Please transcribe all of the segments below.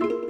The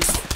Thanks.